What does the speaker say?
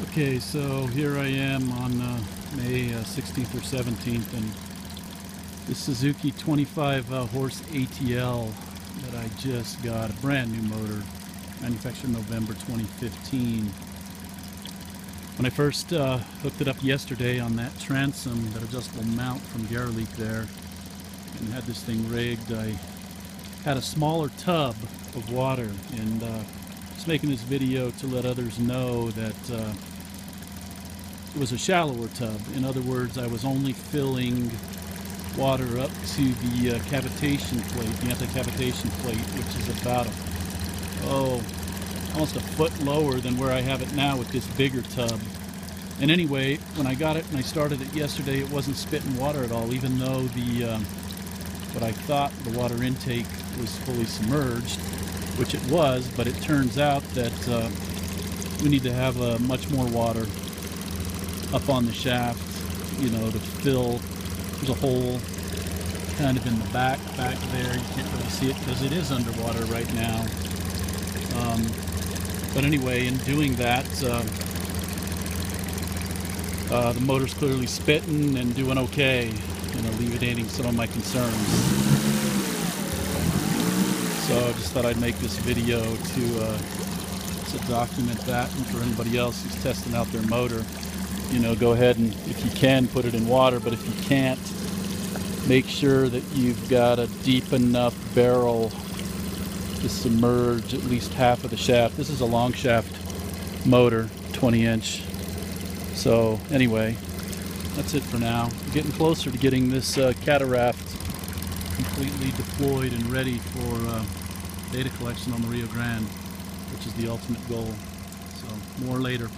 Okay, so here I am on uh, May uh, 16th or 17th, and the Suzuki 25 uh, horse ATL that I just got, a brand new motor, manufactured November 2015. When I first uh, hooked it up yesterday on that transom, that adjustable mount from Garreleak there, and had this thing rigged, I had a smaller tub of water, and uh, just making this video to let others know that uh, it was a shallower tub. In other words, I was only filling water up to the uh, cavitation plate, the anti-cavitation plate, which is about a, oh, almost a foot lower than where I have it now with this bigger tub. And anyway, when I got it and I started it yesterday, it wasn't spitting water at all, even though the um, what I thought the water intake was fully submerged, which it was, but it turns out that uh, we need to have uh, much more water up on the shaft, you know, to fill. A hole kind of in the back, back there. You can't really see it because it is underwater right now. Um, but anyway, in doing that, uh, uh, the motor's clearly spitting and doing okay, know, alleviating some of my concerns. So I just thought I'd make this video to, uh, to document that and for anybody else who's testing out their motor, you know, go ahead and if you can put it in water, but if you can't, make sure that you've got a deep enough barrel to submerge at least half of the shaft. This is a long shaft motor, 20 inch. So anyway, that's it for now. Getting closer to getting this uh, cataraft completely deployed and ready for uh, data collection on the Rio Grande, which is the ultimate goal. So more later.